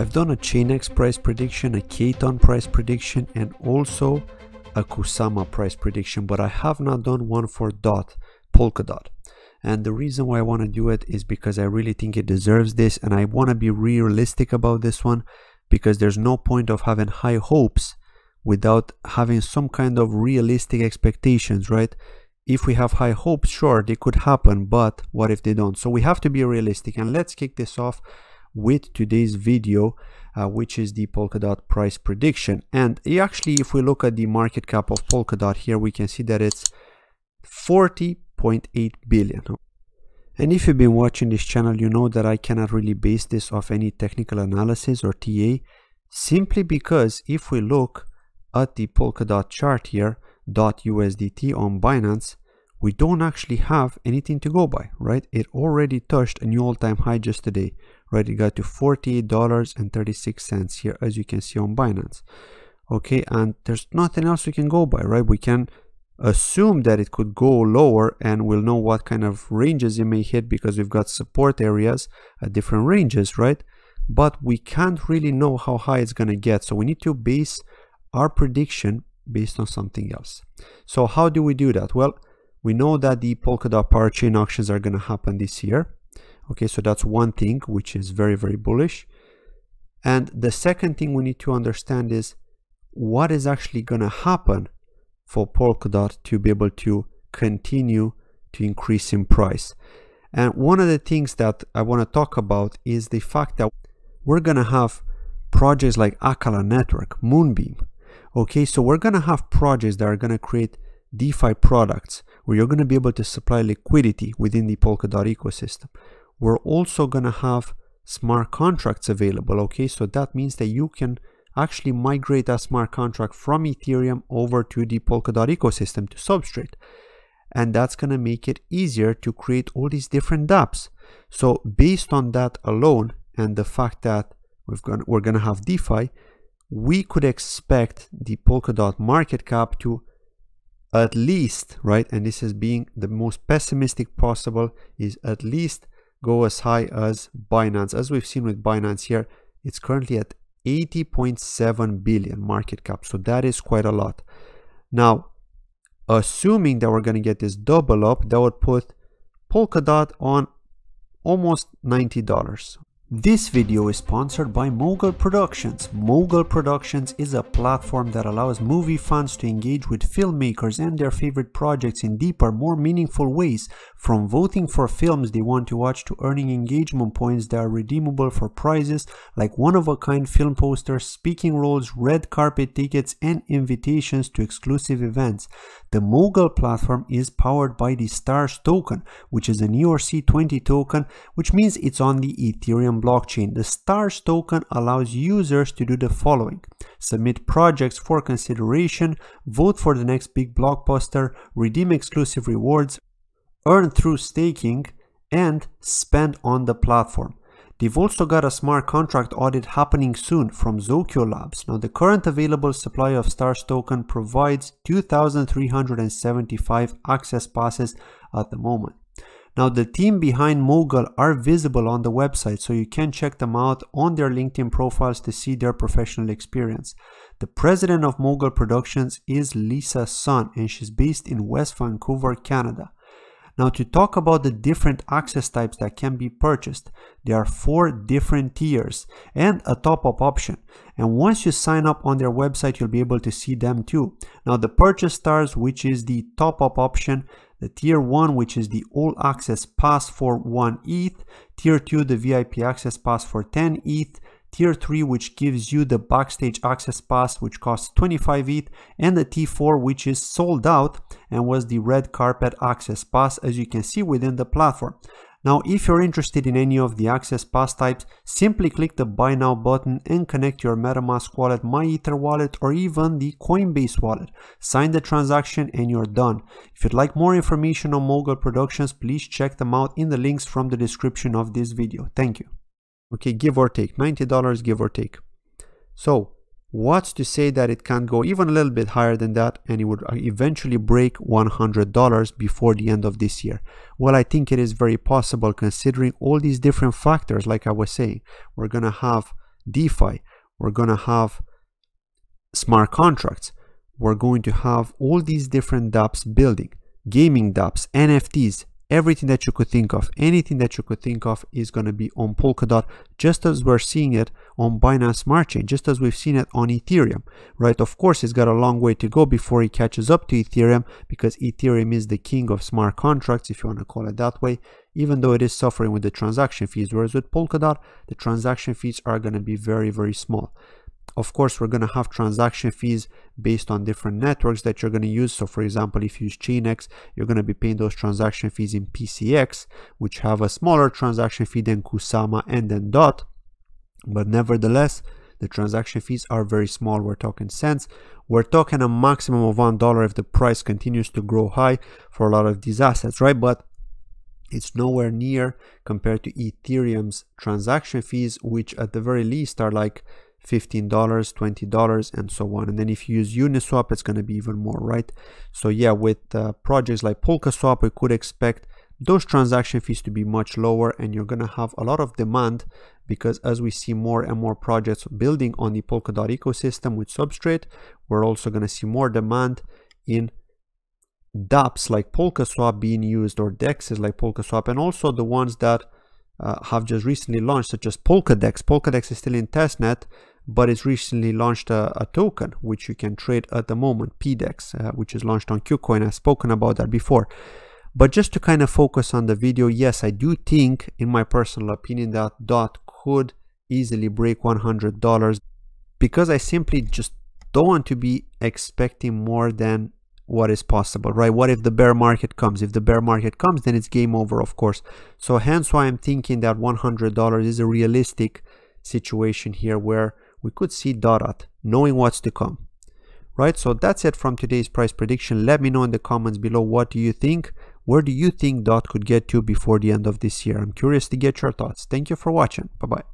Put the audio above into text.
I've done a Chainx price prediction, a Katon price prediction, and also a Kusama price prediction, but I have not done one for DOT, Polkadot. And the reason why I want to do it is because I really think it deserves this and I want to be realistic about this one because there's no point of having high hopes without having some kind of realistic expectations, right? If we have high hopes, sure, they could happen, but what if they don't? So we have to be realistic and let's kick this off with today's video uh, which is the Polkadot price prediction. And actually, if we look at the market cap of Polkadot here, we can see that it's 40.8 billion. And if you've been watching this channel, you know that I cannot really base this off any technical analysis or TA, simply because if we look at the Polkadot chart here, dot .USDT on Binance, we don't actually have anything to go by, right? It already touched a new all-time high just today right? It got to $48.36 here as you can see on Binance. Okay and there's nothing else we can go by right? We can assume that it could go lower and we'll know what kind of ranges it may hit because we've got support areas at different ranges right? But we can't really know how high it's going to get so we need to base our prediction based on something else. So how do we do that? Well we know that the Polkadot parachain auctions are going to happen this year. Okay so that's one thing which is very very bullish. And the second thing we need to understand is what is actually going to happen for Polkadot to be able to continue to increase in price. And one of the things that I want to talk about is the fact that we're going to have projects like Acala Network, Moonbeam. Okay, so we're going to have projects that are going to create DeFi products where you're going to be able to supply liquidity within the Polkadot ecosystem. We're also going to have smart contracts available okay? So that means that you can actually migrate a smart contract from ethereum over to the polkadot ecosystem to substrate. And that's going to make it easier to create all these different dapps. So based on that alone and the fact that we've got, we're going to have defi we could expect the polkadot market cap to at least right and this is being the most pessimistic possible is at least go as high as Binance. As we've seen with Binance here, it's currently at 80.7 billion market cap. So that is quite a lot. Now, assuming that we're going to get this double up, that would put Polkadot on almost $90. This video is sponsored by Mogul Productions. Mogul Productions is a platform that allows movie fans to engage with filmmakers and their favorite projects in deeper, more meaningful ways, from voting for films they want to watch to earning engagement points that are redeemable for prizes like one-of-a-kind film posters, speaking roles, red carpet tickets, and invitations to exclusive events. The Mogul platform is powered by the STARS token, which is an ERC20 token, which means it's on the Ethereum blockchain, the STARS token allows users to do the following. Submit projects for consideration, vote for the next big blockbuster, redeem exclusive rewards, earn through staking, and spend on the platform. They've also got a smart contract audit happening soon from Zokyo Labs. Now, the current available supply of STARS token provides 2,375 access passes at the moment. Now the team behind Mogul are visible on the website so you can check them out on their LinkedIn profiles to see their professional experience. The president of Mogul Productions is Lisa Sun and she's based in West Vancouver, Canada. Now to talk about the different access types that can be purchased, there are four different tiers and a top-up option. And once you sign up on their website, you'll be able to see them too. Now the purchase stars, which is the top-up option, the tier 1 which is the all access pass for 1 ETH, tier 2 the VIP access pass for 10 ETH, tier 3 which gives you the backstage access pass which costs 25 ETH and the T4 which is sold out and was the red carpet access pass as you can see within the platform. Now, if you're interested in any of the access pass types, simply click the buy now button and connect your MetaMask wallet, MyEther wallet, or even the Coinbase wallet. Sign the transaction and you're done. If you'd like more information on Mogul Productions, please check them out in the links from the description of this video. Thank you. Okay, give or take, $90 give or take. So, What's to say that it can't go even a little bit higher than that and it would uh, eventually break $100 before the end of this year? Well, I think it is very possible considering all these different factors, like I was saying. We're going to have DeFi. We're going to have smart contracts. We're going to have all these different dApps building, gaming dApps, NFTs, everything that you could think of, anything that you could think of is going to be on Polkadot, just as we're seeing it on Binance Smart Chain, just as we've seen it on Ethereum, right? Of course, it's got a long way to go before it catches up to Ethereum because Ethereum is the king of smart contracts, if you want to call it that way, even though it is suffering with the transaction fees. Whereas with Polkadot, the transaction fees are going to be very, very small. Of course, we're going to have transaction fees based on different networks that you're going to use. So for example, if you use Chainx, you're going to be paying those transaction fees in PCX, which have a smaller transaction fee than Kusama and then DOT. But nevertheless, the transaction fees are very small. We're talking cents. We're talking a maximum of $1 if the price continues to grow high for a lot of these assets, right? But it's nowhere near compared to Ethereum's transaction fees, which at the very least are like $15, $20, and so on. And then if you use Uniswap, it's going to be even more, right? So yeah, with uh, projects like PolkaSwap, we could expect those transaction fees to be much lower and you're going to have a lot of demand because as we see more and more projects building on the Polkadot ecosystem with Substrate, we're also going to see more demand in dApps like PolkaSwap being used or DEXs like PolkaSwap and also the ones that uh, have just recently launched such as Polkadex. Polkadex is still in testnet but it's recently launched a, a, token which you can trade at the moment, PDEX, uh, which is launched on KuCoin. I've spoken about that before. But just to kind of focus on the video, yes, I do think, in my personal opinion, that DOT could easily break $100 because I simply just don't want to be expecting more than what is possible, right? What if the bear market comes? If the bear market comes, then it's game over, of course. So hence why I'm thinking that $100 is a realistic situation here where we could see DOT knowing what's to come. Right, so that's it from today's price prediction. Let me know in the comments below what do you think? Where do you think DOT could get to before the end of this year? I'm curious to get your thoughts. Thank you for watching. Bye-bye.